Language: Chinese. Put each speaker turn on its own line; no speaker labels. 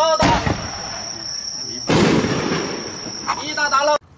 报道，一大打了。